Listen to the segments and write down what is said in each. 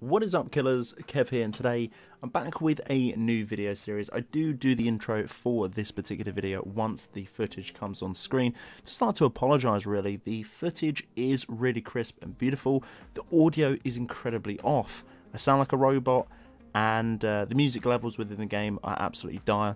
What is up killers, Kev here and today I'm back with a new video series. I do do the intro for this particular video once the footage comes on screen. To start to apologise really, the footage is really crisp and beautiful, the audio is incredibly off. I sound like a robot and uh, the music levels within the game are absolutely dire.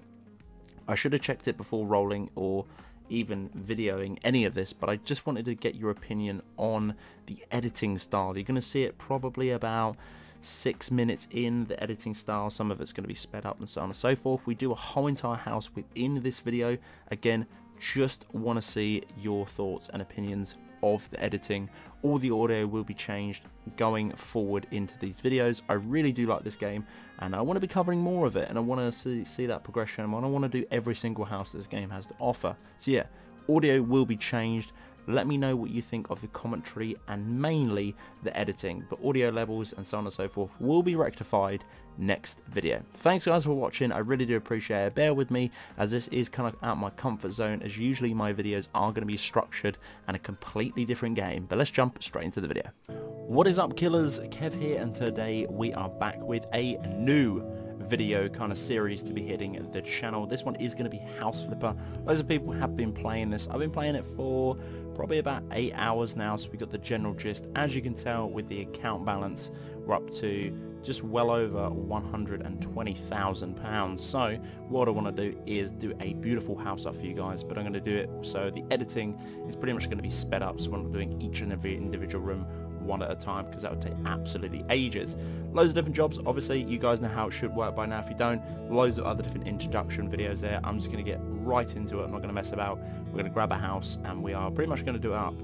I should have checked it before rolling or even videoing any of this, but I just wanted to get your opinion on the editing style. You're going to see it probably about six minutes in the editing style some of it's going to be sped up and so on and so forth we do a whole entire house within this video again just want to see your thoughts and opinions of the editing. All the audio will be changed going forward into these videos. I really do like this game and i want to be covering more of it and i want to see, see that progression and i want to do every single house this game has to offer. So yeah audio will be changed. Let me know what you think of the commentary and mainly the editing, but audio levels and so on and so forth will be rectified next video. Thanks guys for watching, I really do appreciate it. Bear with me as this is kind of out my comfort zone as usually my videos are going to be structured and a completely different game, but let's jump straight into the video. What is up killers, Kev here and today we are back with a new video kind of series to be hitting the channel. This one is going to be House Flipper. Loads of people have been playing this. I've been playing it for probably about 8 hours now, so we got the general gist. As you can tell with the account balance, we're up to just well over £120,000. So what I want to do is do a beautiful house up for you guys, but I'm going to do it so the editing is pretty much going to be sped up, so we're not doing each and every individual room one at a time because that would take absolutely ages. Loads of different jobs. Obviously, you guys know how it should work by now. If you don't, loads of other different introduction videos there. I'm just going to get right into it. I'm not going to mess about. We're going to grab a house and we are pretty much going to do it up.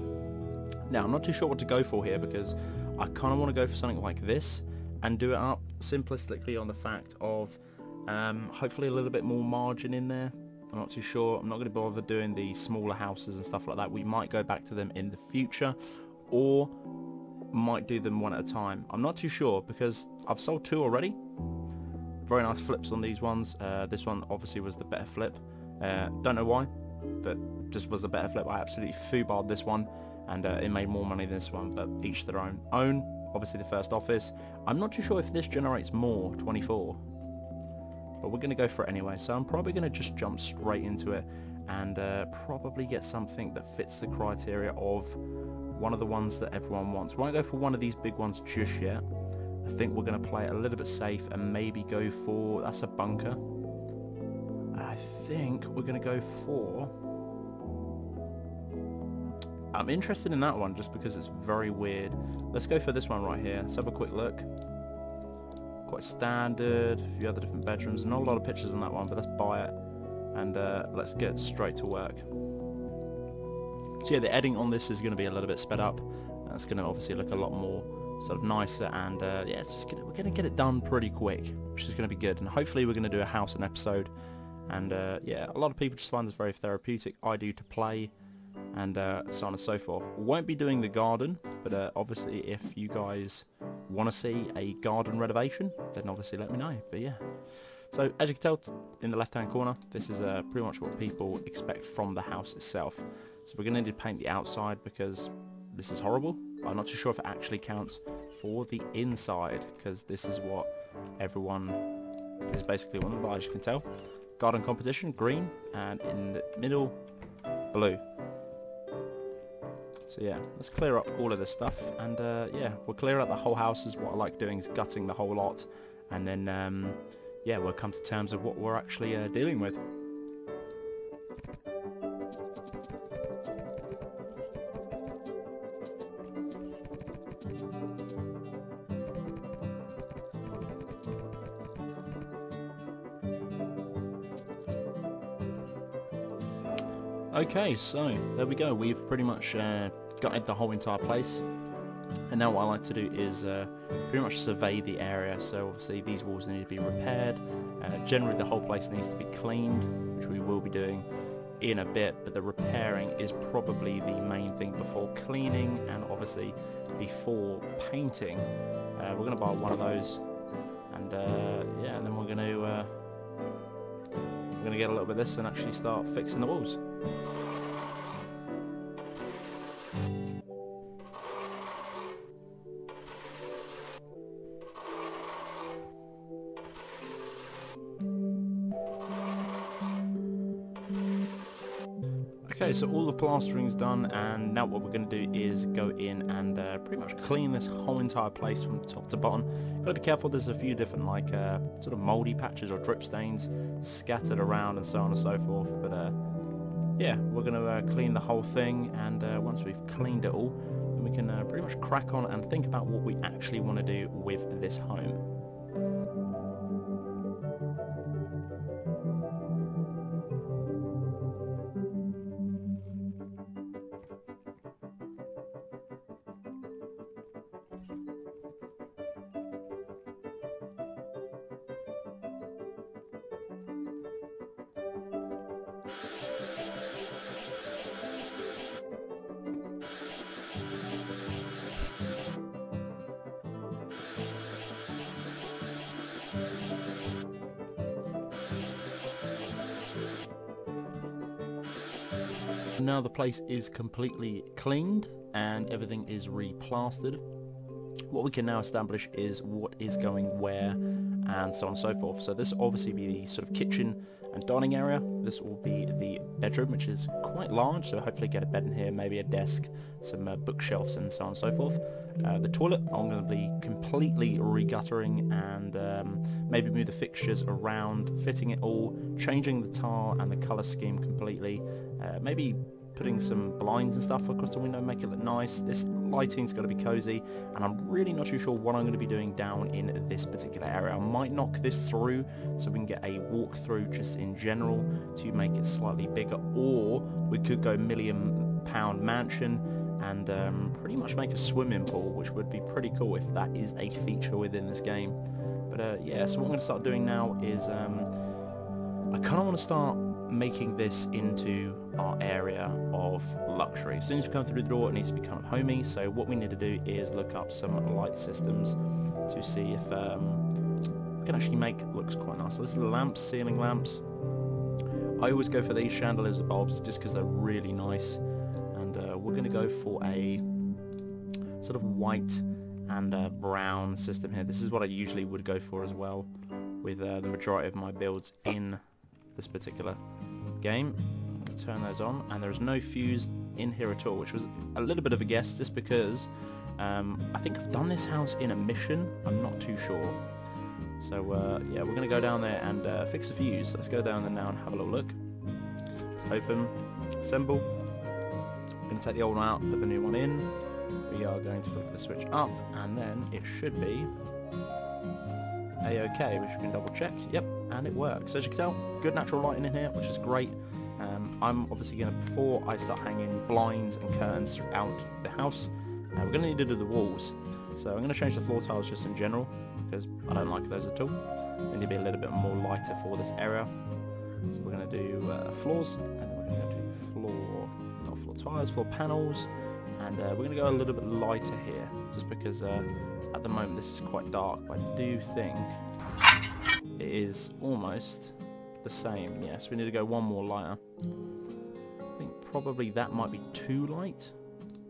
Now, I'm not too sure what to go for here because I kind of want to go for something like this and do it up simplistically on the fact of um, hopefully a little bit more margin in there. I'm not too sure. I'm not going to bother doing the smaller houses and stuff like that. We might go back to them in the future or might do them one at a time. I'm not too sure because I've sold two already. Very nice flips on these ones. Uh, this one obviously was the better flip. Uh, don't know why, but just was the better flip. I absolutely foobarred this one and uh, it made more money than this one, but each their own. Own, obviously the first office. I'm not too sure if this generates more, 24, but we're going to go for it anyway. So I'm probably going to just jump straight into it and uh, probably get something that fits the criteria of one of the ones that everyone wants. We won't go for one of these big ones just yet. I think we're going to play it a little bit safe and maybe go for, that's a bunker. I think we're going to go for, I'm interested in that one just because it's very weird. Let's go for this one right here. Let's have a quick look. Quite standard, a few other different bedrooms. Not a lot of pictures on that one, but let's buy it. And uh, let's get straight to work. So yeah, the editing on this is going to be a little bit sped up. That's going to obviously look a lot more sort of nicer and uh, yeah, it's just gonna, we're going to get it done pretty quick, which is going to be good. And hopefully we're going to do a house and episode. And uh, yeah, a lot of people just find this very therapeutic. I do to play and uh, so on and so forth. Won't be doing the garden, but uh, obviously if you guys want to see a garden renovation, then obviously let me know. But yeah. So as you can tell in the left hand corner, this is uh, pretty much what people expect from the house itself. So we're going to need to paint the outside because this is horrible. I'm not too sure if it actually counts for the inside because this is what everyone is basically wanting as you can tell. Garden competition, green, and in the middle, blue. So yeah, let's clear up all of this stuff, and uh, yeah, we'll clear up the whole house is what I like doing, is gutting the whole lot, and then um, yeah, we'll come to terms of what we're actually uh, dealing with. Okay, so there we go. We've pretty much uh, gutted the whole entire place. And now what I like to do is uh, pretty much survey the area. So obviously these walls need to be repaired. Uh, generally the whole place needs to be cleaned, which we will be doing in a bit. But the repairing is probably the main thing before cleaning and obviously before painting. Uh, we're going to buy one of those. And uh, yeah, and then we're going to uh, we're going to get a little bit of this and actually start fixing the walls. Okay, so all the plastering's done, and now what we're going to do is go in and uh, pretty much clean this whole entire place from top to bottom. Got to be careful, there's a few different like uh, sort of mouldy patches or drip stains scattered around and so on and so forth, but uh, yeah, we're going to uh, clean the whole thing, and uh, once we've cleaned it all, then we can uh, pretty much crack on and think about what we actually want to do with this home. Place is completely cleaned and everything is replastered. What we can now establish is what is going where and so on and so forth. So this will obviously be the sort of kitchen and dining area. This will be the bedroom, which is quite large, so hopefully get a bed in here, maybe a desk, some uh, bookshelves and so on and so forth. Uh, the toilet I'm going to be completely reguttering and um, maybe move the fixtures around, fitting it all, changing the tile and the colour scheme completely, uh, maybe putting some blinds and stuff across the window, make it look nice. This lighting's got to be cozy, and I'm really not too sure what I'm going to be doing down in this particular area. I might knock this through so we can get a walkthrough just in general to make it slightly bigger, or we could go million pound mansion and um, pretty much make a swimming pool, which would be pretty cool if that is a feature within this game. But uh, yeah, so what I'm going to start doing now is um, I kind of want to start making this into our area of luxury. As soon as we come through the door, it needs to be kind of homey. So what we need to do is look up some light systems to see if um, we can actually make looks quite nice. So this is lamps, ceiling lamps. I always go for these chandeliers or bulbs just because they're really nice. And uh, we're going to go for a sort of white and uh, brown system here. This is what I usually would go for as well with uh, the majority of my builds in this particular game. Turn those on, and there's no fuse in here at all, which was a little bit of a guess, just because um, I think I've done this house in a mission. I'm not too sure. So uh, yeah, we're going to go down there and uh, fix the fuse. Let's go down there now and have a little look. Open, assemble. We're going to take the old one out, put the new one in. We are going to flip the switch up, and then it should be a-okay, which we can double check. Yep, and it works. As you can tell, good natural lighting in here, which is great. Um, I'm obviously going to, before I start hanging blinds and curtains throughout the house, uh, we're going to need to do the walls. So I'm going to change the floor tiles just in general, because I don't like those at all. They need to be a little bit more lighter for this area. So we're going to do uh, floors, and we're going to do floor, not floor tiles, floor panels, and uh, we're going to go a little bit lighter here, just because uh, at the moment this is quite dark, but I do think it is almost the same. Yes, we need to go one more lighter. I think probably that might be too light,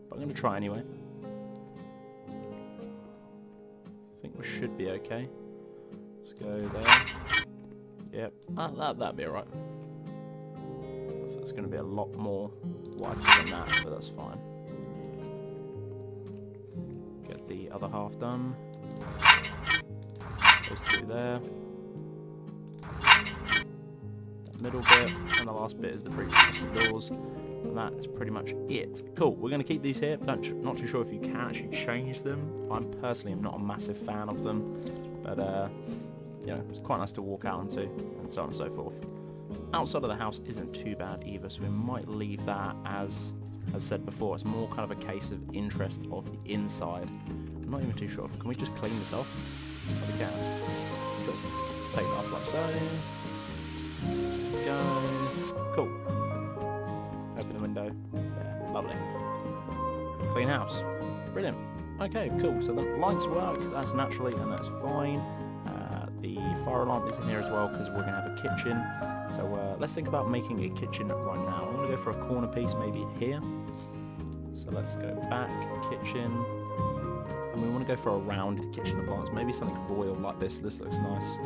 but I'm going to try anyway. I think we should be okay. Let's go there. Yep, ah, that, that'd be alright. It's going to be a lot more whiter than that, but that's fine. The other half done. Those two there middle bit, and the last bit is the breech doors. And that is pretty much it. Cool, we're going to keep these here. Don't, not too sure if you can actually change them. I'm personally am not a massive fan of them. But, uh, you know, it's quite nice to walk out onto, and so on and so forth. Outside of the house isn't too bad either, so we might leave that as, as said before, it's more kind of a case of interest of the inside. I'm not even too sure. Can we just clean this off? Oh, we can. Cool. Let's take that off like so go. Cool. Open the window. There. Lovely. Clean house. Brilliant. Okay, cool. So the lights work, that's naturally, and that's fine. Uh, the fire alarm is in here as well because we're going to have a kitchen. So uh, let's think about making a kitchen right go for a corner piece maybe here. So let's go back, kitchen. And we want to go for a rounded kitchen appliance. Maybe something royal like this. This looks nice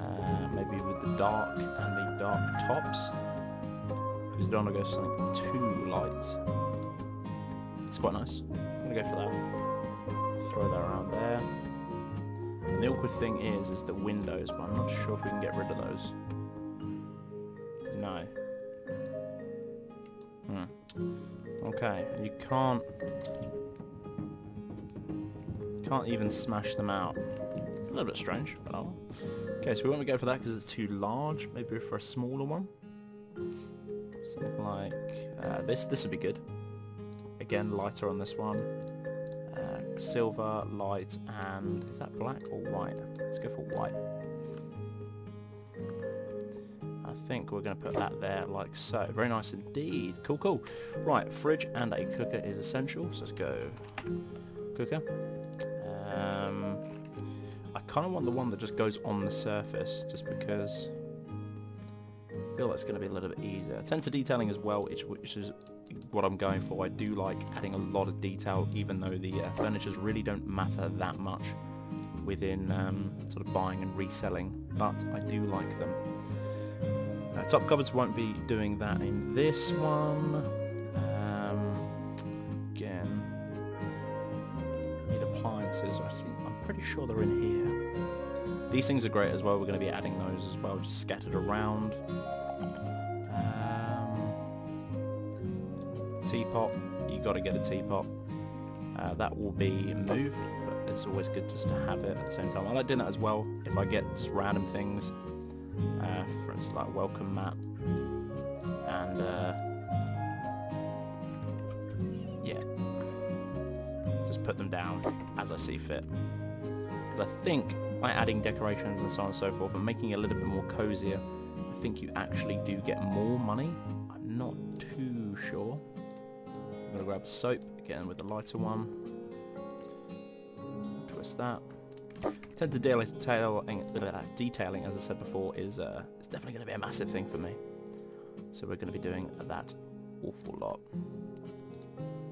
uh, maybe with the dark and the dark tops. because you don't want to go for something too light. It's quite nice. I'm going to go for that. Throw that around there. And the awkward thing is, is the windows, but I'm not sure if we can get rid of those. Okay, you can't... Can't even smash them out. It's a little bit strange, but oh. Okay, so we want to go for that because it's too large. Maybe for a smaller one. Something like uh, this. This would be good. Again, lighter on this one. Uh, silver, light, and is that black or white? Let's go for white. Think we're going to put that there like so. Very nice indeed. Cool, cool. Right, fridge and a cooker is essential. So let's go cooker. Um, I kind of want the one that just goes on the surface just because I feel that's going to be a little bit easier. Attention to detailing as well, which, which is what I'm going for. I do like adding a lot of detail even though the uh, furnitures really don't matter that much within um, sort of buying and reselling, but I do like them. Uh, top cupboards won't be doing that in this one. Um, again, need appliances. I think I'm pretty sure they're in here. These things are great as well. We're going to be adding those as well, just scattered around. teapot, you got to get a teapot. Uh, that will be moved, but it's always good just to have it at the same time. I like doing that as well if I get just random things, uh, for instance like welcome mat, and uh, yeah, just put them down as I see fit. Because I think by adding decorations and so on and so forth and making it a little bit more cozier, I think you actually do get more money. I'm not too sure. I'm going to grab soap again with the lighter one. Twist that. Tend to detailing, uh, detailing, as I said before, is uh, it's definitely going to be a massive thing for me. So we're going to be doing that awful lot.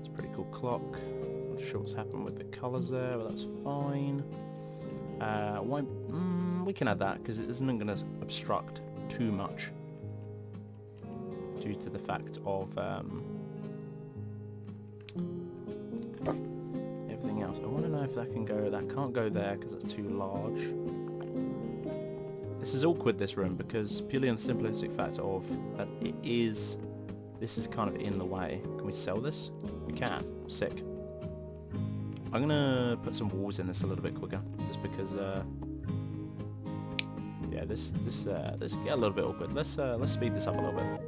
It's a pretty cool clock. Not sure what's happened with the colours there, but that's fine. Uh, why, mm, we can add that because it isn't going to obstruct too much due to the fact of um, else. I want to know if that can go, that can't go there because it's too large. This is awkward, this room, because purely on the simplistic fact of that it is, this is kind of in the way. Can we sell this? We can. Sick. I'm going to put some walls in this a little bit quicker, just because, uh, yeah, this, this, uh, this get a little bit awkward. Let's, uh, let's speed this up a little bit.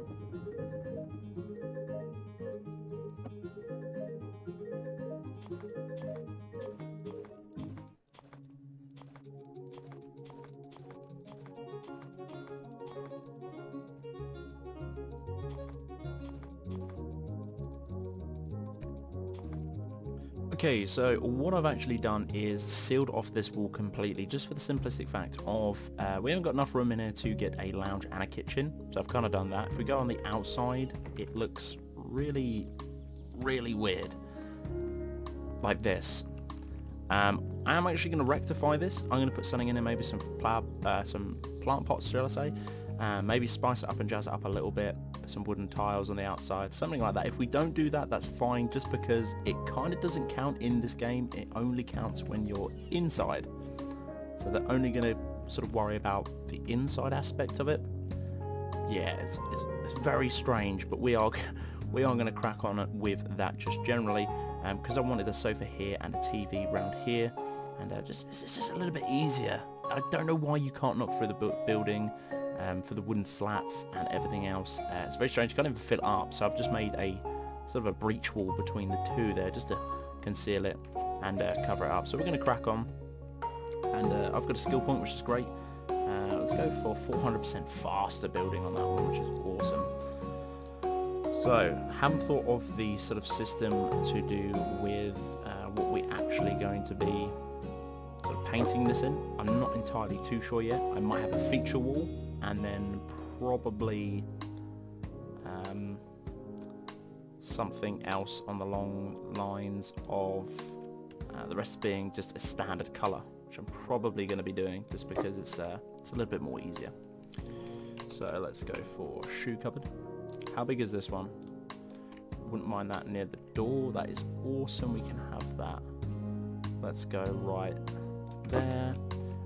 Okay, so what I've actually done is sealed off this wall completely, just for the simplistic fact of uh, we haven't got enough room in here to get a lounge and a kitchen, so I've kind of done that. If we go on the outside, it looks really, really weird, like this. Um, I am actually going to rectify this. I'm going to put something in there, maybe some, uh, some plant pots, shall I say, uh, maybe spice it up and jazz it up a little bit, some wooden tiles on the outside, something like that. If we don't do that, that's fine, just because it kind of doesn't count in this game. It only counts when you're inside. So they're only going to sort of worry about the inside aspect of it. Yeah, it's, it's, it's very strange, but we are we are going to crack on with that just generally, because um, I wanted a sofa here and a TV round here, and uh, just it's just a little bit easier. I don't know why you can't knock through the building um, for the wooden slats and everything else. Uh, it's very strange, you can't even fill it up, so I've just made a sort of a breach wall between the two there just to conceal it and uh, cover it up. So we're going to crack on, and uh, I've got a skill point which is great. Uh, let's go for 400% faster building on that one, which is awesome. So, haven't thought of the sort of system to do with uh, what we're actually going to be sort of painting this in. I'm not entirely too sure yet. I might have a feature wall and then probably um, something else on the long lines of uh, the rest being just a standard colour, which I'm probably going to be doing just because it's uh, it's a little bit more easier. So let's go for shoe cupboard. How big is this one? Wouldn't mind that near the door. That is awesome. We can have that. Let's go right there.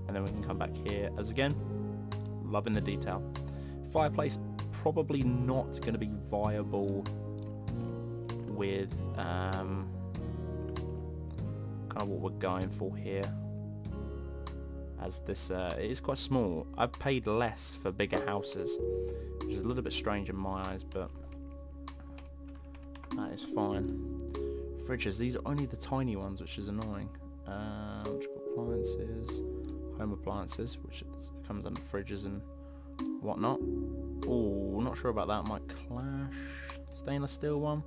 And then we can come back here. As again, loving the detail. Fireplace probably not going to be viable with um, kind of what we're going for here as this uh, is quite small. I've paid less for bigger houses, which is a little bit strange in my eyes, but that is fine. Fridges, these are only the tiny ones, which is annoying. Uh, electrical appliances, home appliances, which comes under fridges and whatnot. Oh, not sure about that. Might clash. Stainless steel one.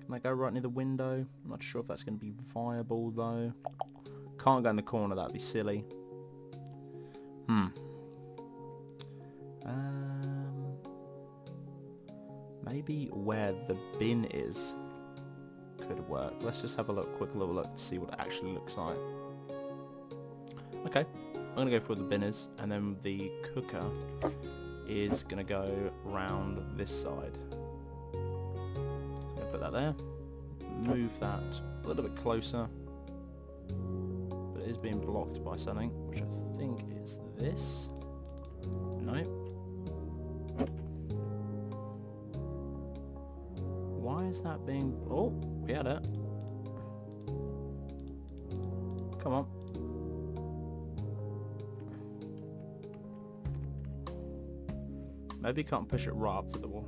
Can that go right near the window? I'm not sure if that's going to be viable though. Can't go in the corner, that'd be silly. Hmm. Um, maybe where the bin is could work. Let's just have a look, quick little look to see what it actually looks like. Okay, I'm going to go for the bin is, and then the cooker is going to go round this side. So put that there, move that a little bit closer, but it is being blocked by something, which I think is this. No. Why is that being... Oh, we had it. Come on. Maybe you can't push it right up to the wall.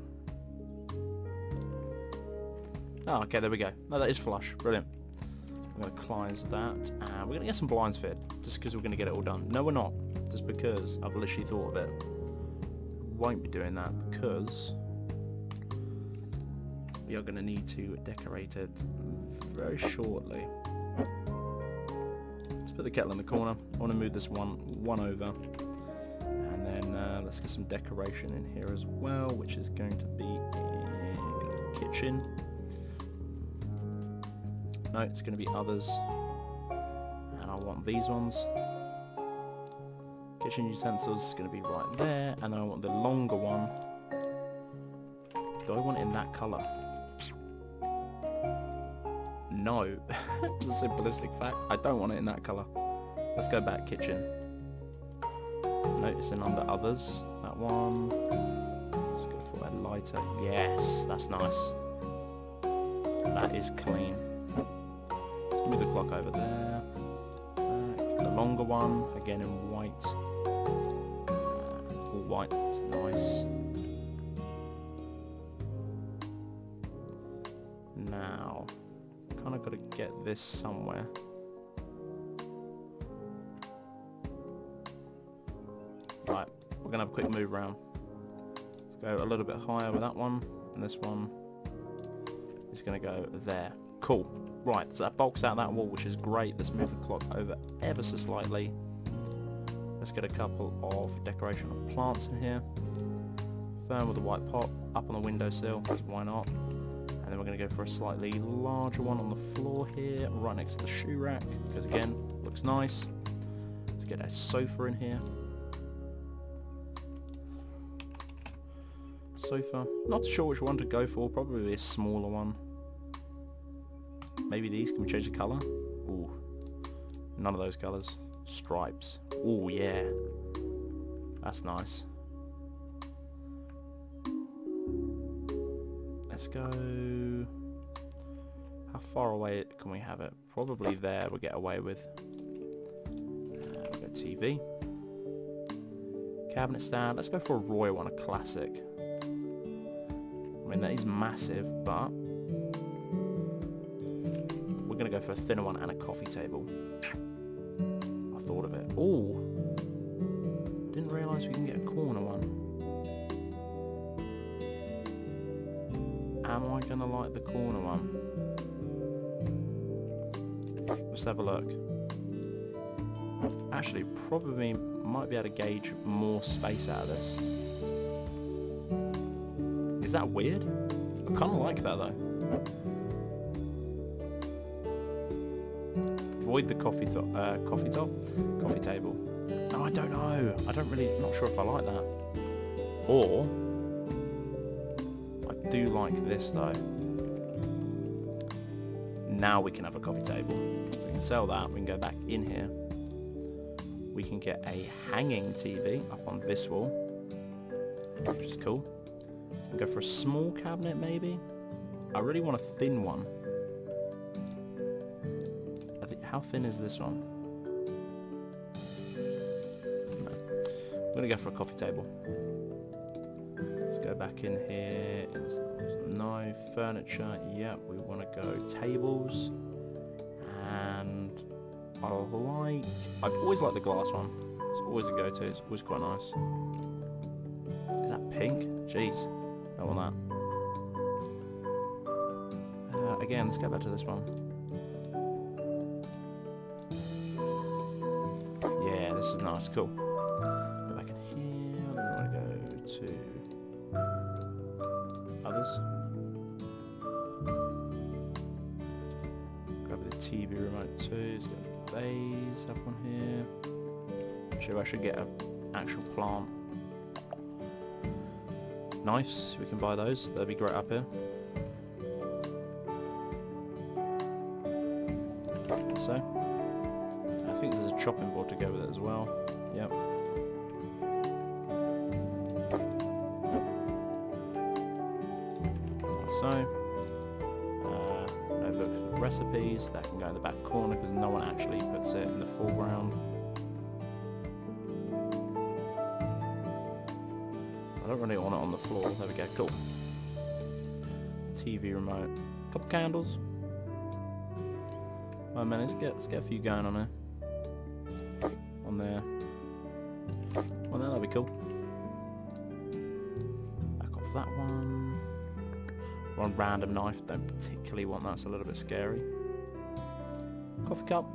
Oh, okay, there we go. No, that is flush. Brilliant. I'm going to close that. And we're going to get some blinds fit, just because we're going to get it all done. No, we're not. Just because I've literally thought of it. Won't be doing that because we are going to need to decorate it very shortly. Let's put the kettle in the corner. I want to move this one one over. Let's get some decoration in here as well, which is going to be in kitchen. No, it's going to be others. And I want these ones. Kitchen utensils is going to be right there. And I want the longer one. Do I want it in that colour? No. it's a simplistic fact. I don't want it in that colour. Let's go back kitchen. Noticing under others. That one. Let's go for a lighter. Yes, that's nice. That is clean. Move the clock over there. Back. The longer one, again in white. Uh, all white, it's nice. Now, kind of got to get this somewhere. Quick move around. Let's go a little bit higher with that one, and this one is going to go there. Cool. Right, so that bulks out that wall, which is great. Let's move the clock over ever so slightly. Let's get a couple of decoration of plants in here. Fern with a white pot up on the windowsill, why not? And then we're going to go for a slightly larger one on the floor here, right next to the shoe rack, because again, looks nice. Let's get a sofa in here. Sofa, not sure which one to go for, probably a smaller one. Maybe these. Can we change the colour? Ooh. None of those colours. Stripes. Oh yeah. That's nice. Let's go... How far away can we have it? Probably there we'll get away with. Uh, we'll go TV. Cabinet stand. Let's go for a royal one, a classic. I mean, that is massive, but we're going to go for a thinner one and a coffee table. I thought of it. Oh! Didn't realise we can get a corner one. Am I going to like the corner one? Let's have a look. Actually, probably might be able to gauge more space out of this. Is that weird? I kind of like that though. avoid the coffee top, uh, coffee top, coffee table. No, I don't know. I don't really, not sure if I like that. Or I do like this though. Now we can have a coffee table. We can sell that. We can go back in here. We can get a hanging TV up on this wall, which is cool. And go for a small cabinet maybe. I really want a thin one. How thin is this one? No. I'm gonna go for a coffee table. Let's go back in here. It's, no furniture. Yep, we want to go tables. And I like... I've always liked the glass one. It's always a go-to. It's always quite nice. Is that pink? Jeez. Don't want that. Uh, again, let's go back to this one. Yeah, this is nice. Cool. Go back in here. We want to go to others. Grab the TV remote too. Let's get the vase up on here. Sure, I should get an actual plant. Nice, we can buy those. That'd be great up here. So, I think there's a chopping board to go with it as well. Yep. So, uh, recipes, that can go in the back corner because no one actually puts it in the foreground. Really want it on the floor. There we go, cool. TV remote. Couple candles. Oh man, let's get let's get a few going on there. On there. Well that'll be cool. Back off that one. One random knife, don't particularly want that, it's a little bit scary. Coffee cup.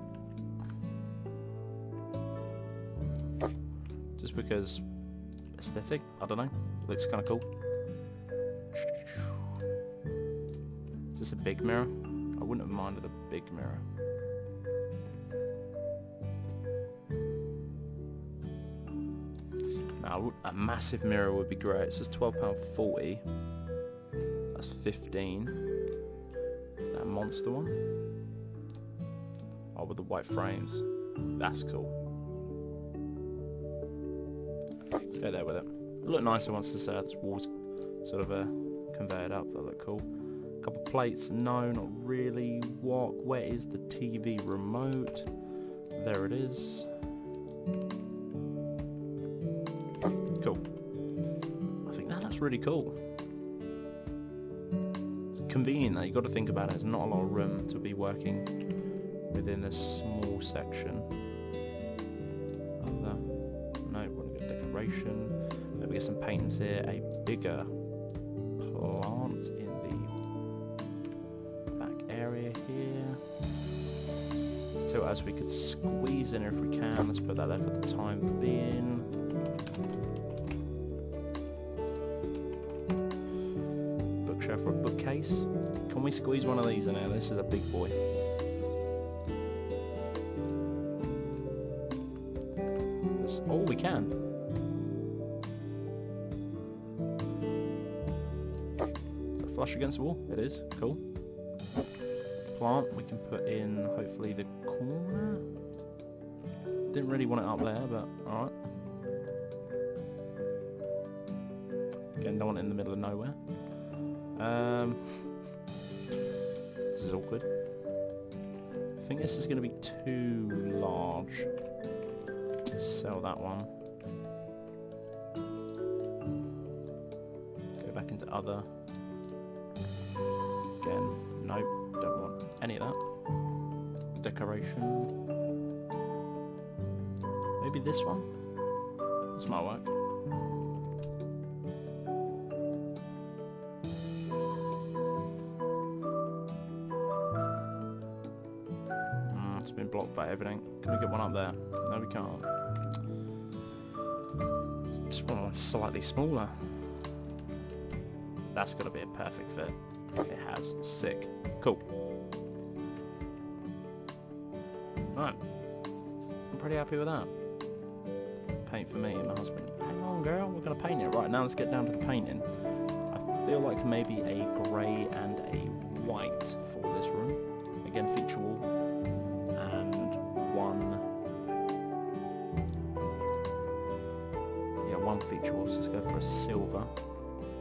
Just because aesthetic, I don't know. Looks kinda cool. Is this a big mirror? I wouldn't have minded a big mirror. Now, a massive mirror would be great. It says £12.40. That's 15 Is that a monster one? Oh, with the white frames. That's cool. Go there with it. Look nicer once the uh, this wall's sort of uh, conveyed up. That'll look cool. Couple plates. No, not really. What? Where is the TV remote? There it is. Cool. I think that looks really cool. It's convenient though, you've got to think about it. There's not a lot of room to be working within a small section. A bigger plant in the back area here. So as we could squeeze in if we can. Let's put that there for the time being. Bookshelf or a bookcase. Can we squeeze one of these in there? This is a big boy. Against the wall? It is. Cool. Plant we can put in hopefully the corner. Didn't really want it up there, but alright. Again, don't want it in the middle of nowhere. Um, this is awkward. I think this is going to be too large. Sell that one. Go back into other. This one? This might work. Mm, it's been blocked by everything. Can we get one up there? No, we can't. Just one slightly smaller. That's got to be a perfect fit. It has. Sick. Cool. Right. I'm pretty happy with that. Paint for me and my husband. Hang on, girl. We're going to paint it. Right, now let's get down to the painting. I feel like maybe a grey and a white for this room. Again, feature wall. And one... Yeah, one feature wall, so let's go for a silver. Uh,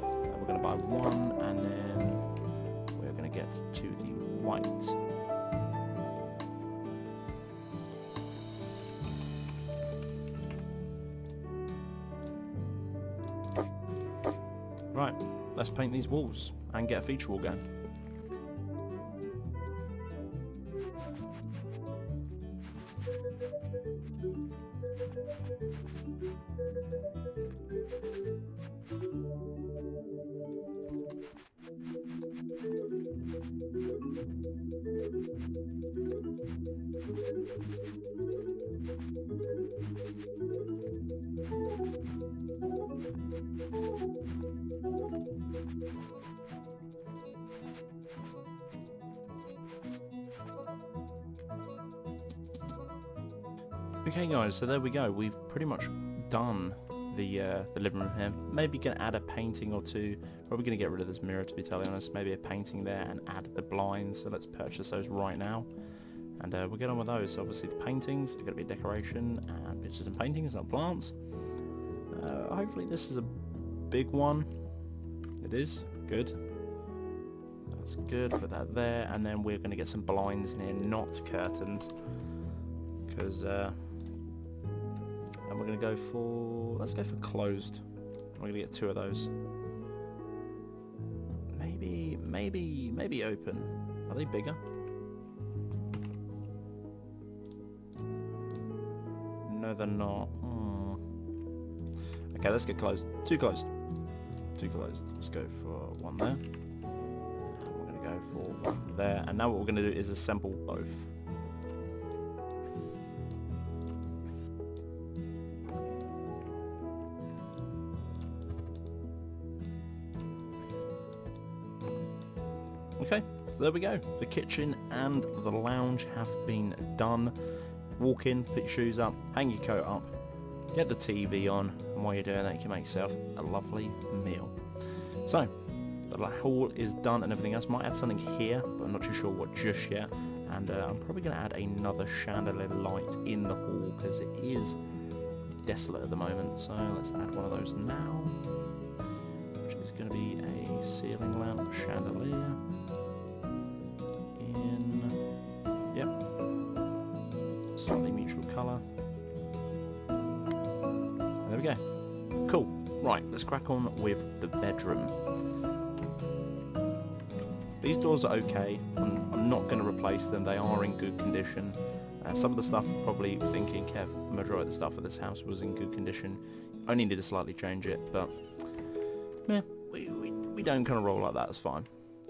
we're going to buy one, and then we're going to get to the white. Let's paint these walls and get a feature wall going. So there we go. We've pretty much done the uh, the living room here. Maybe gonna add a painting or two. Probably gonna get rid of this mirror to be totally honest. Maybe a painting there and add the blinds. So let's purchase those right now. And uh, we'll get on with those. So obviously the paintings are gonna be decoration and pictures and paintings, not plants. Uh, hopefully this is a big one. It is. Good. That's good. Put that there. And then we're gonna get some blinds in here, not curtains. Because uh, and we're going to go for... Let's go for closed. We're going to get two of those. Maybe, maybe, maybe open. Are they bigger? No, they're not. Hmm. Okay, let's get closed. Two closed. Two closed. Let's go for one there. We're going to go for one there. And now what we're going to do is assemble both. So there we go. The kitchen and the lounge have been done. Walk in, put your shoes up, hang your coat up, get the TV on, and while you're doing that you can make yourself a lovely meal. So, the hall is done and everything else. Might add something here, but I'm not too sure what just yet. And uh, I'm probably going to add another chandelier light in the hall because it is desolate at the moment. So let's add one of those now, which is going to be a ceiling lamp chandelier. Right, let's crack on with the bedroom. These doors are okay. I'm, I'm not going to replace them. They are in good condition. Uh, some of the stuff, probably thinking, Kev, majority of the stuff at this house was in good condition. Only need to slightly change it, but yeah, we, we, we don't kind of roll like that. It's fine.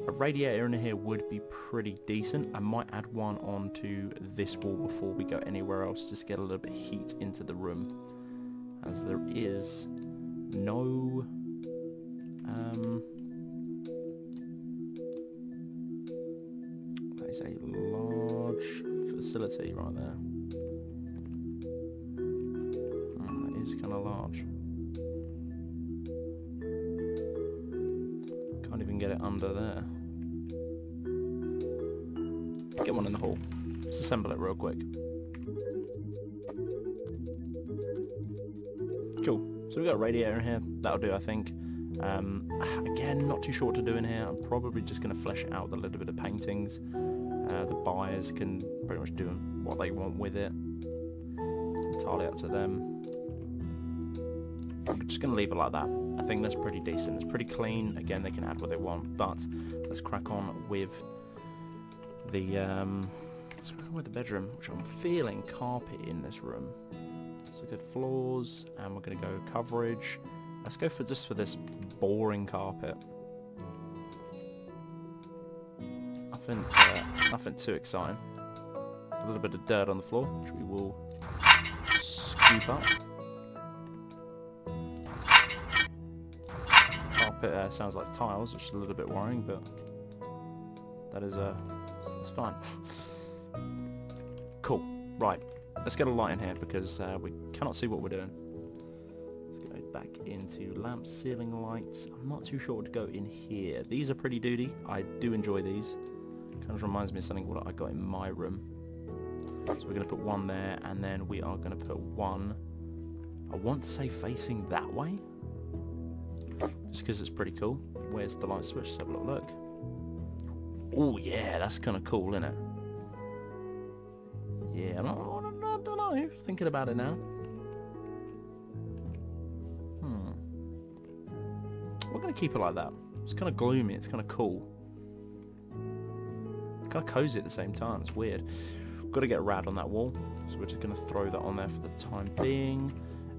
A radiator in here would be pretty decent. I might add one onto this wall before we go anywhere else just to get a little bit of heat into the room. As there is no... Um, that is a large facility right there. Oh, that is kind of large. Can't even get it under there. Get one in the hall. Let's assemble it real quick. A radiator in here. That'll do, I think. Um, again, not too sure to do in here. I'm probably just going to flesh out a little bit of paintings. Uh, the buyers can pretty much do what they want with it. It's Entirely up to them. I'm just going to leave it like that. I think that's pretty decent. It's pretty clean. Again, they can add what they want. But let's crack on with the um, let's go with the bedroom, which I'm feeling carpet in this room. Look at floors, and we're going to go coverage. Let's go for just for this boring carpet. Nothing, uh, nothing too exciting. A little bit of dirt on the floor, which we will scoop up. Carpet uh, sounds like tiles, which is a little bit worrying, but that is a uh, it's fine. cool. Right. Let's get a light in here because uh, we cannot see what we're doing. Let's go back into lamps, ceiling lights. I'm not too sure what to go in here. These are pretty duty. I do enjoy these. Kind of reminds me of something what I got in my room. So we're going to put one there, and then we are going to put one, I want to say facing that way. Just because it's pretty cool. Where's the light switch? Let's have a little look. Oh yeah, that's kind of cool, isn't it? Yeah, I'm not, I. Thinking about it now. Hmm. We're going to keep it like that. It's kind of gloomy. It's kind of cool. It's kind of cozy at the same time. It's weird. We've got to get rad on that wall. So we're just going to throw that on there for the time being.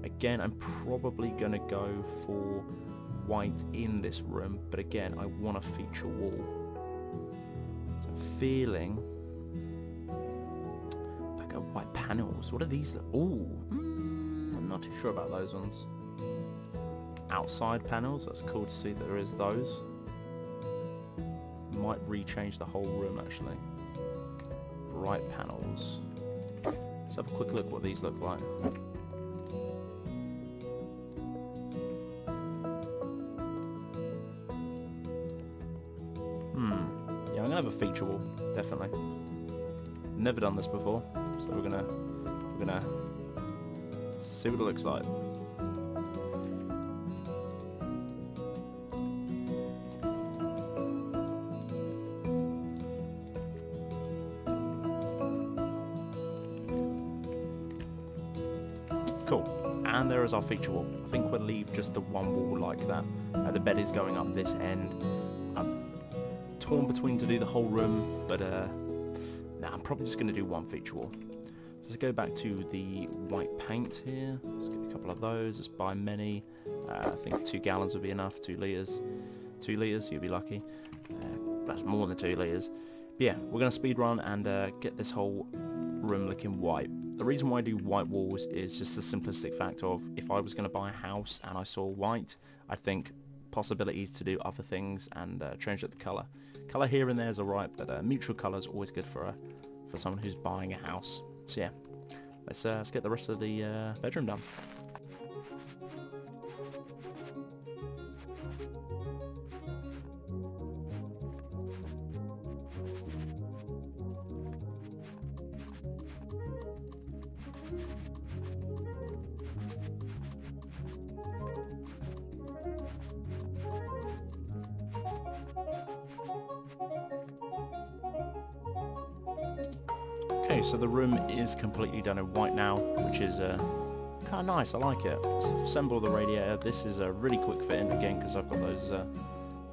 Again, I'm probably going to go for white in this room. But again, I want a feature wall. So feeling white panels. What are these? Oh, mm, I'm not too sure about those ones. Outside panels, that's cool to see that there is those. Might rechange the whole room actually. Bright panels. Let's have a quick look what these look like. Hmm. Yeah, I'm gonna have a feature wall, definitely. Never done this before. We're gonna we're gonna see what it looks like. Cool. And there is our feature wall. I think we'll leave just the one wall like that. Uh, the bed is going up this end. I'm torn between to do the whole room, but uh, nah, I'm probably just going to do one feature wall. Let's go back to the white paint here. Let's get a couple of those. Let's buy many. Uh, I think two gallons would be enough. Two litres. Two litres, you'll be lucky. Uh, that's more than two litres. But yeah, we're going to speed run and uh, get this whole room looking white. The reason why I do white walls is just the simplistic fact of if I was going to buy a house and I saw white, I think possibilities to do other things and uh, change up the colour. Colour here and there is alright, but uh, neutral colour is always good for a, for someone who's buying a house. So yeah, let's, uh, let's get the rest of the uh, bedroom done. Done in white now, which is uh, kind of nice. I like it. Let's assemble the radiator. This is a really quick fit in again because I've got those uh,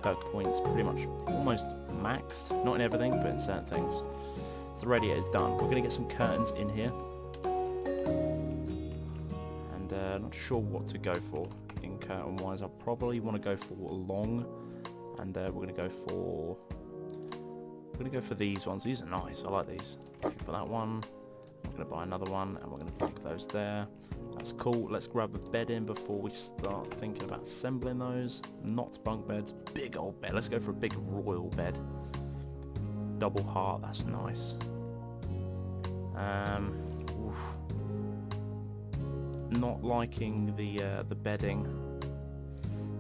perk points pretty much almost maxed. Not in everything, but in certain things. So the radiator is done. We're going to get some curtains in here. And uh, not sure what to go for in curtain-wise. I probably want to go for long. And uh, we're going to go for we're going to go for these ones. These are nice. I like these. For that one. I'm going to buy another one and we're going to plonk those there. That's cool. Let's grab a bed in before we start thinking about assembling those. Not bunk beds. Big old bed. Let's go for a big royal bed. Double heart. That's nice. Um, not liking the uh, the bedding.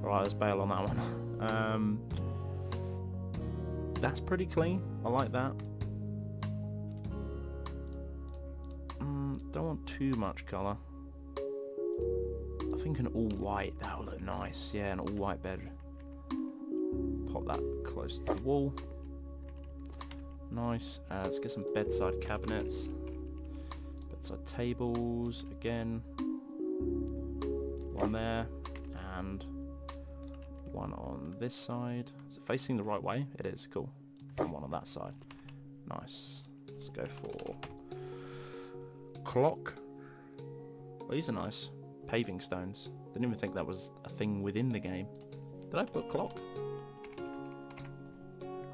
Alright, let's bail on that one. Um, that's pretty clean. I like that. Don't want too much colour. I think an all white, that would look nice. Yeah, an all white bed. Pop that close to the wall. Nice. Uh, let's get some bedside cabinets. Bedside tables, again. One there, and one on this side. Is it facing the right way? It is, cool. And one on that side. Nice. Let's go for clock. Well, these are nice. Paving stones. Didn't even think that was a thing within the game. Did I put clock?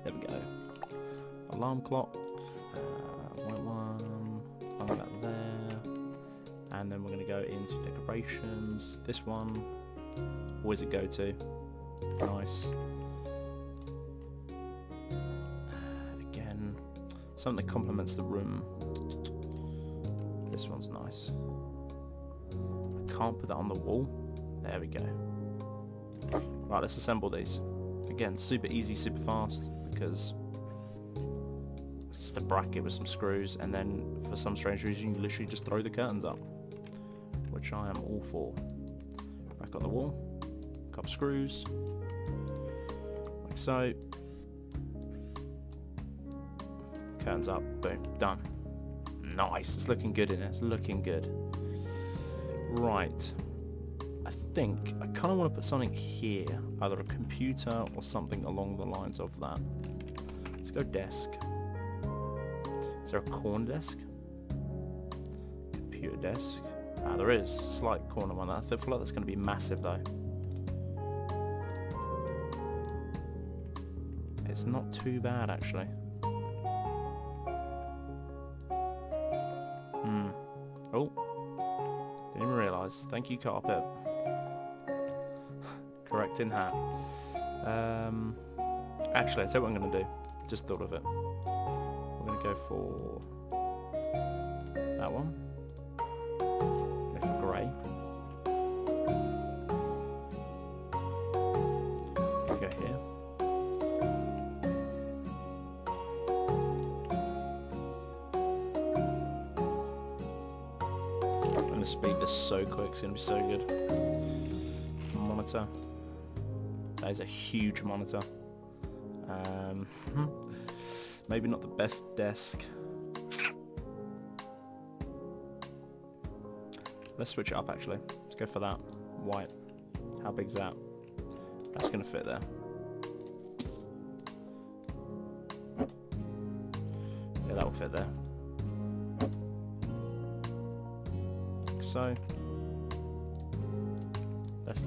There we go. Alarm clock. Uh, white one. Bung that there. And then we're going to go into decorations. This one. Always a go-to. Nice. Again, something that complements the room. This one's nice. I can't put that on the wall. There we go. Right, let's assemble these. Again, super easy, super fast, because it's just a bracket with some screws, and then for some strange reason, you literally just throw the curtains up, which I am all for. Back on the wall, couple screws, like so. Curtains up, boom, done. Nice, it's looking good in it, it's looking good. Right, I think I kind of want to put something here, either a computer or something along the lines of that. Let's go desk. Is there a corner desk? Computer desk. Ah, there is. Slight corner one. I feel like that's going to be massive though. It's not too bad actually. Thank you, carpet. Correcting hat. Um, actually, I tell you what I'm going to do. Just thought of it. We're going to go for that one. Going to be so good. Monitor. That is a huge monitor. Um, maybe not the best desk. Let's switch it up actually. Let's go for that. White. How big's that? That's going to fit there. Yeah, that will fit there. So. This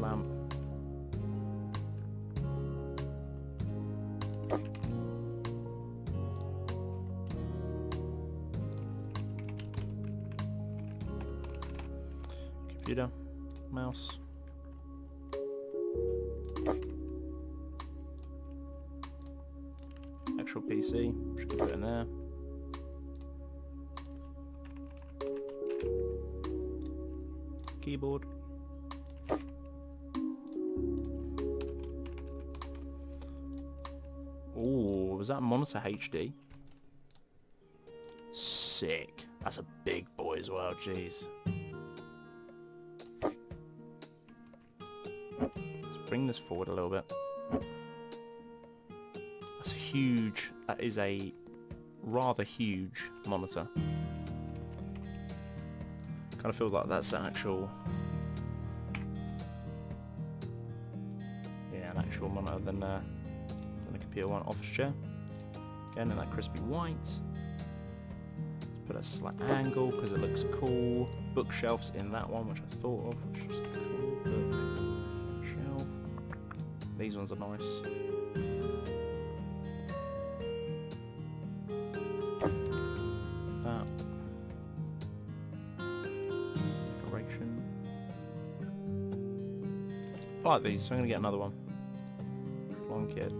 monitor HD? Sick. That's a big boy as well, jeez. Let's bring this forward a little bit. That's huge. That is a rather huge monitor. Kind of feels like that's an actual... Yeah, an actual monitor than, uh, than a computer one. Office chair. Again, in that crispy white. Let's put a slight angle because it looks cool. Bookshelves in that one, which I thought of, which is cool. Bookshelf. These ones are nice. Like these, so I'm going to get another one. Long kit.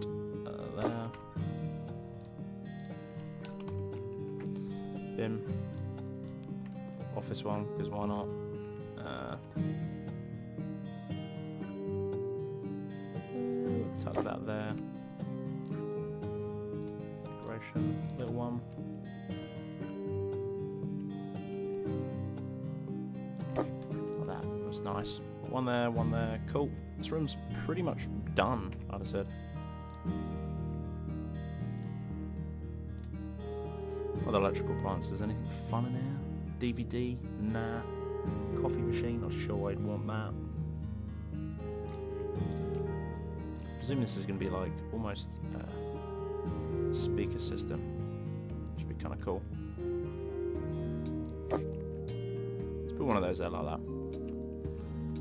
Office one, because why not? Uh, that there. Decoration, little one. Like that, that's nice. One there, one there, cool. This room's pretty much done, I'd have said. Other electrical appliances, anything fun in here? DVD? Nah. Coffee machine? Not sure I'd want that. presume this is going to be like almost uh, a speaker system. Should be kind of cool. Let's put one of those there like that.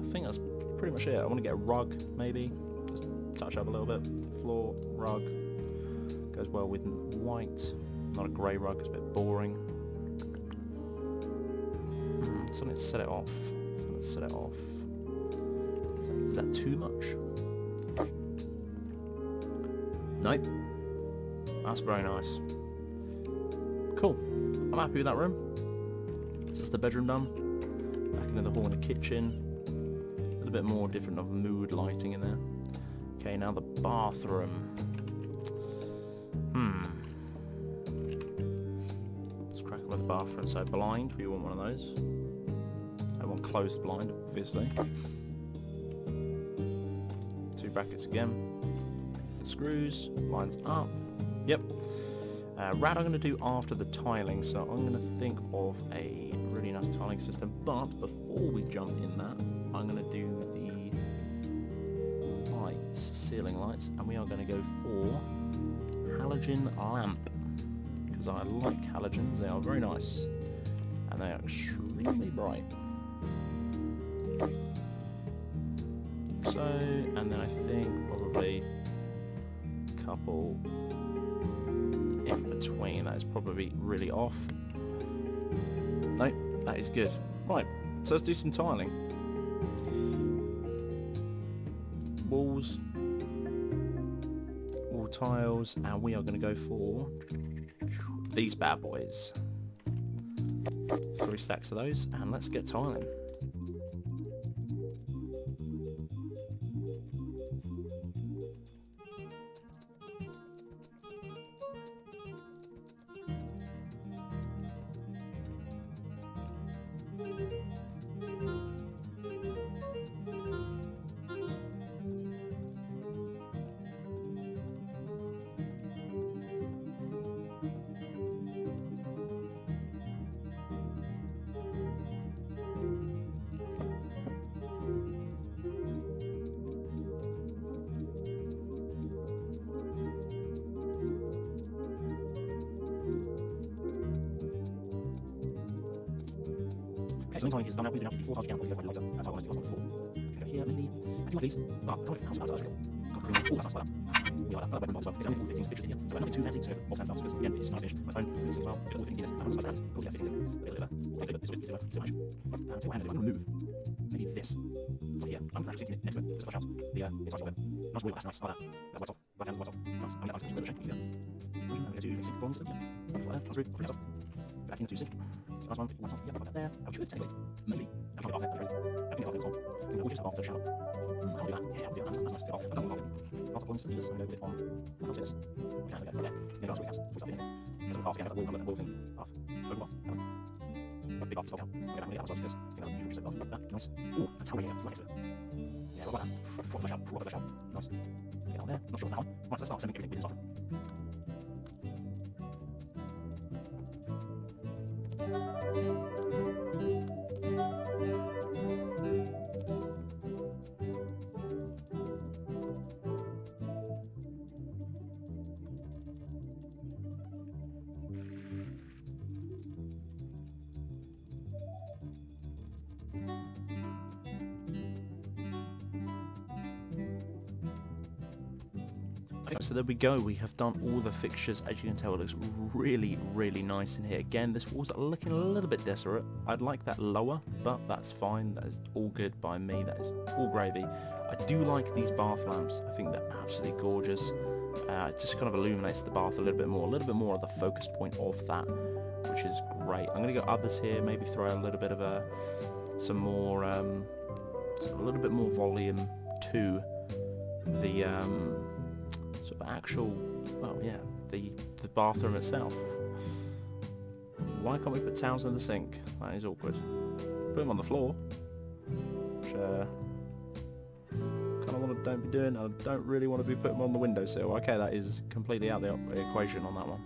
I think that's pretty much it. I want to get a rug, maybe. Just touch up a little bit. Floor, rug. Goes well with white. Not a grey rug, it's a bit boring. To set it off. To set it off. Is that, is that too much? Nope. That's very nice. Cool. I'm happy with that room. So that's the bedroom done. Back into the hall and the kitchen. A little bit more different of mood lighting in there. Okay, now the bathroom. Hmm. Let's crack on with the bathroom. So blind, we want one of those. Closed blind, obviously. Two brackets again. Screws, lines up. Yep. Uh, rad I'm going to do after the tiling, so I'm going to think of a really nice tiling system. But before we jump in that, I'm going to do the lights, ceiling lights, and we are going to go for halogen lamp. Because I like halogens, they are very nice. And they are extremely bright. So, and then I think probably a couple in between. That is probably really off. No, that is good. Right, so let's do some tiling. Walls, wall tiles, and we are going to go for these bad boys. Three stacks of those, and let's get tiling. Okay, so is done now. We've been able to see four times again. We'll go lighter. That's how I to do before. Okay, here maybe. I do like these. But come on, house outside. Oh, that's like that. Yeah, like that. But as well. It's only all fittings, fixtures in here. So nothing too fancy. So box and. Because again, it's nice finish. My phone is as well. It's the in here. I'm supposed to. Oh yeah. Put it over. Okay. It's good. It's good. It's good. Um, so I'm going to do, to move maybe this here. I'm actually sticking it next to it. Just flush out the uh, inside of it. Nice wheel. That's nice. Like that. That white top. Back hand, white top. Nice. I'm going to add some shape. Here. So I'm going to do sink bronze. That's sink. Like that there. I should technically. Maybe. I get there. I get. I think we'll just to shower. I'll do that. Yeah, I'll do that. That's nice to take off. I to off the to. I'm going to we'll will, that will thing. Off. Off. Big off. Stop down. Okay, that really happens. Because, you know, you should off. That. Nice. Ooh, that's how we get it. Nice. Yeah, we'll the flash out. Pull the flash out. Nice. Get on there. Not sure on that one. Right, so start everything with this off. Okay, so there we go, we have done all the fixtures, as you can tell it looks really, really nice in here. Again, this wall's looking a little bit desolate, I'd like that lower, but that's fine, that is all good by me, that is all gravy. I do like these bath lamps, I think they're absolutely gorgeous. Uh, it just kind of illuminates the bath a little bit more, a little bit more of the focus point of that, which is great. I'm going to go others here, maybe throw a little bit of a, some more, um, a little bit more volume to the um, actual, well, yeah, the the bathroom itself. Why can't we put towels in the sink? That is awkward. Put them on the floor. Which, uh, kind of want to don't be doing. I don't really want to be putting them on the windowsill. Okay, that is completely out of the equation on that one.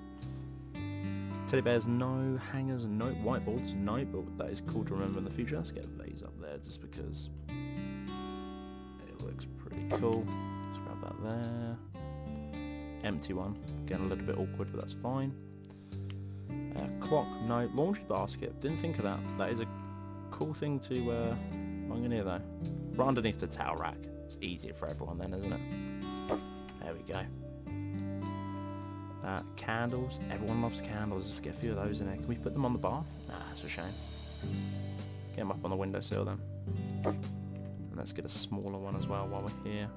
Teddy bears, no hangers, no whiteboards, no, but that is cool to remember in the future. Let's get these up there just because it looks pretty cool. Let's grab that there. Empty one. Again, a little bit awkward, but that's fine. Uh, clock, no. Laundry basket, didn't think of that. That is a cool thing to uh, here though. Right underneath the towel rack. It's easier for everyone then, isn't it? There we go. Uh, candles, everyone loves candles. Let's get a few of those in there. Can we put them on the bath? Nah, that's a shame. Get them up on the windowsill then. And let's get a smaller one as well while we're here.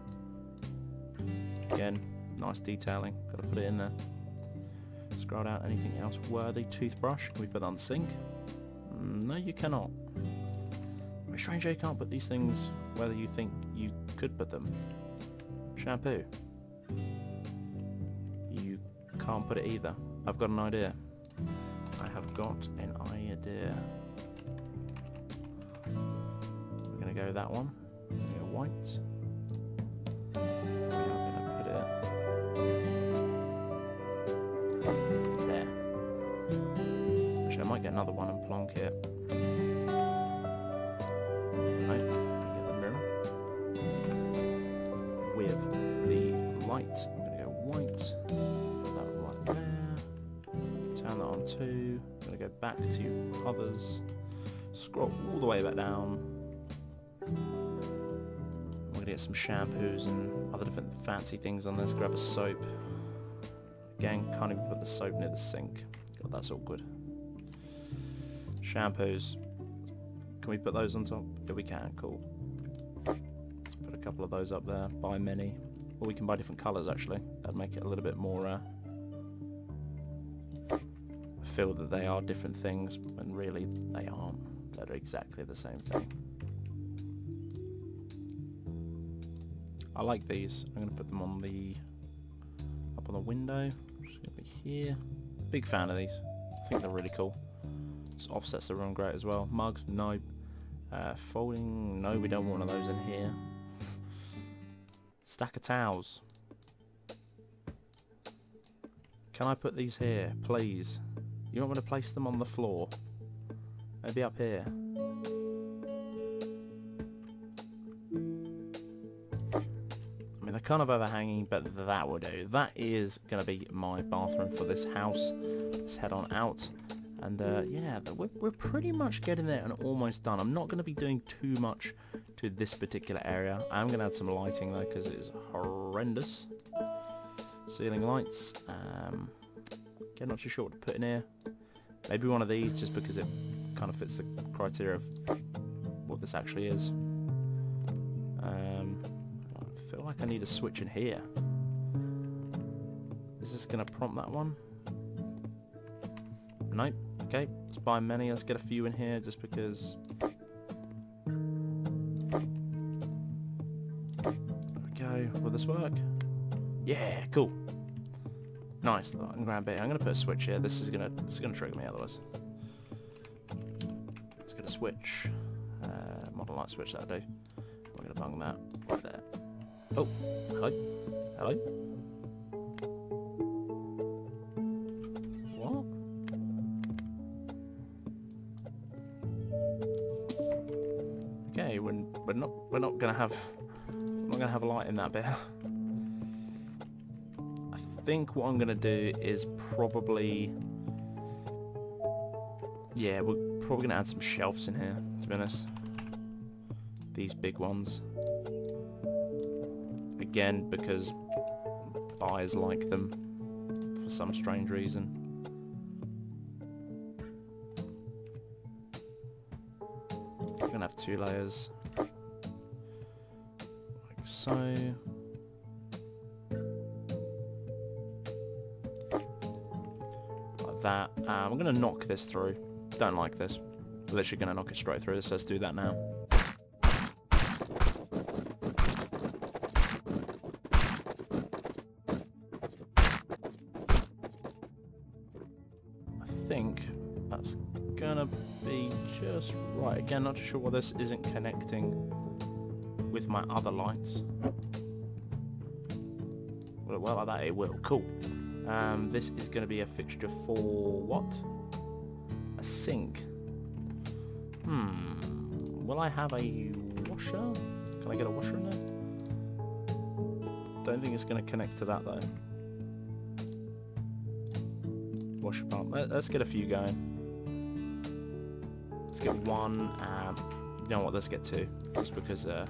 Again, nice detailing. Gotta put it in there. Scroll out anything else worthy. Toothbrush. Can we put that on the sink? Mm, No, you cannot. It's strange you can't put these things whether you think you could put them. Shampoo. You can't put it either. I've got an idea. I have got an idea. We're gonna go that one. We're white. Get another one and plonk it. Get the mirror. With the light, I'm gonna go white. That there. Turn that on two. I'm gonna go back to others. Scroll all the way back down. We're gonna get some shampoos and other different fancy things on this. Grab a soap. Again, can't even put the soap near the sink. God, that's awkward. Shampoos. Can we put those on top? Yeah, we can. Cool. Let's put a couple of those up there. Buy many. Or we can buy different colours, actually. That'd make it a little bit more... Uh, feel that they are different things, when really they aren't. They're exactly the same thing. I like these. I'm going to put them on the... up on the window. Just going to be here. Big fan of these. I think they're really cool. Offsets the room great as well. Mugs, no. Uh, folding, no, we don't want one of those in here. Stack of towels. Can I put these here, please? You want me to place them on the floor? Maybe up here. I mean, they're kind of overhanging, but that will do. That is going to be my bathroom for this house. Let's head on out. And uh, yeah, we're, we're pretty much getting there and almost done. I'm not going to be doing too much to this particular area. I'm going to add some lighting though because it is horrendous. Ceiling lights. Um, again, not too sure what to put in here. Maybe one of these just because it kind of fits the criteria of what this actually is. Um, I feel like I need a switch in here. Is this going to prompt that one? Okay, let's buy many. Let's get a few in here just because... Go. Will this work? Yeah, cool. Nice. I'm gonna grab it. I'm gonna put a switch here. This is gonna this is gonna trigger me otherwise. Let's get a switch. Uh, model light switch that'll do. We're gonna bung that right there. Oh, hello, hello. Have we're not gonna have a light in that bit. I think what I'm gonna do is probably yeah we're probably gonna add some shelves in here to be honest. These big ones. Again because buyers like them for some strange reason. I'm gonna have two layers. So. Like that. Um, I'm gonna knock this through. Don't like this. Literally gonna knock it straight through. It says do that now. I think that's gonna be just right. Again, not sure why this isn't connecting my other lights. Well, well like that it will. Cool. Um, this is going to be a fixture for what? A sink. Hmm. Will I have a washer? Can I get a washer in there? Don't think it's going to connect to that though. Washer pump. Let, us get a few going. Let's get one. You know what? Let's get two. Just because, uh,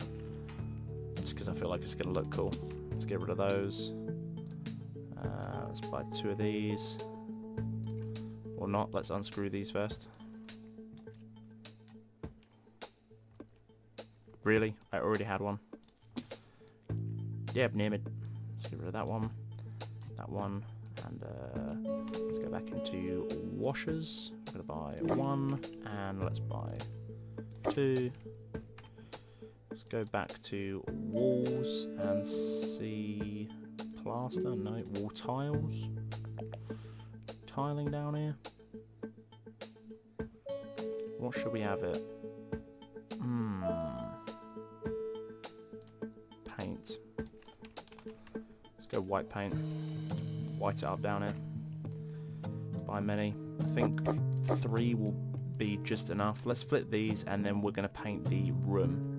because I feel like it's going to look cool. Let's get rid of those. Uh, let's buy two of these. Or not. Let's unscrew these first. Really? I already had one. Yep, name it. Let's get rid of that one. That one. And uh, let's go back into washers. I'm going to buy one. And let's buy two. Go back to walls and see plaster, no, wall tiles. Tiling down here. What should we have it? Hmm. Paint. Let's go white paint. White it up down here. Buy many. I think three will be just enough. Let's flip these and then we're going to paint the room.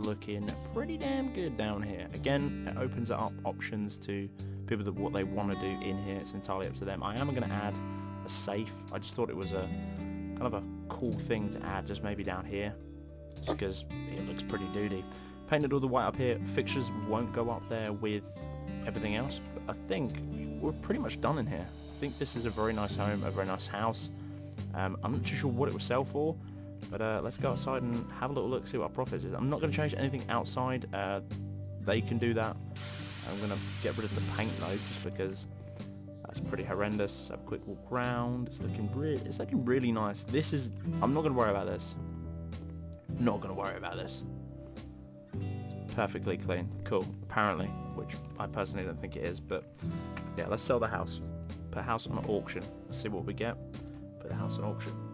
Looking pretty damn good down here. Again, it opens up options to people that what they want to do in here. It's entirely up to them. I am going to add a safe. I just thought it was a kind of a cool thing to add just maybe down here just because it looks pretty doody. Painted all the white up here. Fixtures won't go up there with everything else. But I think we're pretty much done in here. I think this is a very nice home, a very nice house. Um, I'm not too sure what it will sell for, but uh, let's go outside and have a little look, see what our profits is. I'm not going to change anything outside. Uh, they can do that. I'm going to get rid of the paint though, just because that's pretty horrendous. Let's have a quick walk around. It's looking really, it's looking really nice. This is, I'm not going to worry about this. Not going to worry about this. It's perfectly clean. Cool. Apparently, which I personally don't think it is, but yeah, let's sell the house. Put house on auction. Let's see what we get. Put the house on auction.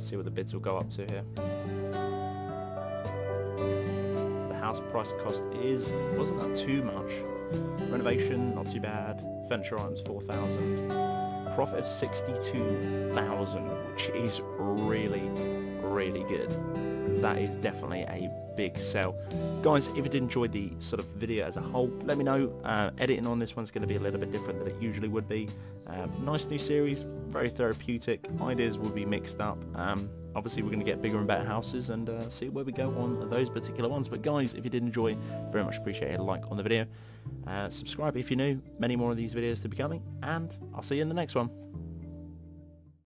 See what the bids will go up to here. So the house price cost is wasn't that too much. Renovation not too bad. Furniture items four thousand. Profit of sixty-two thousand, which is really, really good that is definitely a big sell. Guys, if you did enjoy the sort of video as a whole, let me know. Uh, editing on this one's going to be a little bit different than it usually would be. Um, nice new series, very therapeutic. Ideas will be mixed up. Um, obviously, we're going to get bigger and better houses and uh, see where we go on those particular ones. But guys, if you did enjoy, very much appreciate a like on the video. Uh, subscribe if you're new. Many more of these videos to be coming, and I'll see you in the next one.